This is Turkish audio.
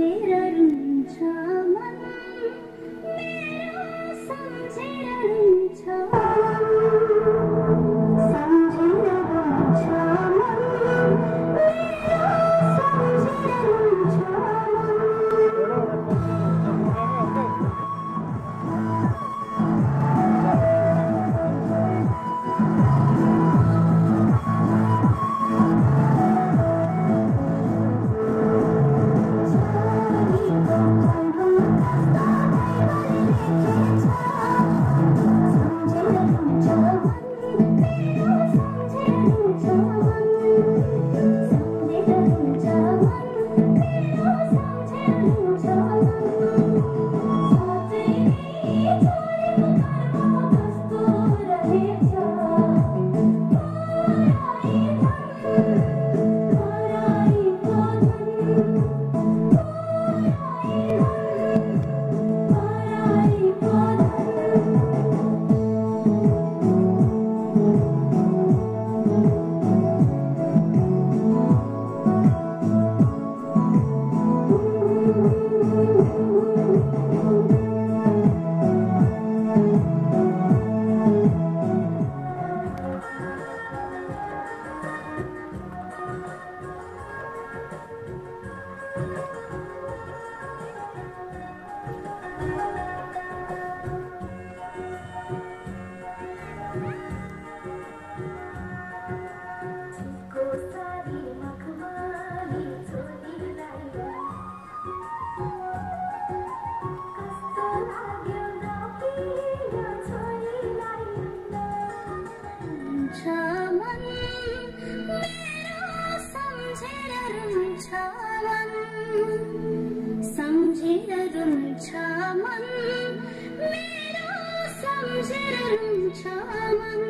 ചേരരുഞ്ചാ saman samjhirum chaman mera samjhirum chaman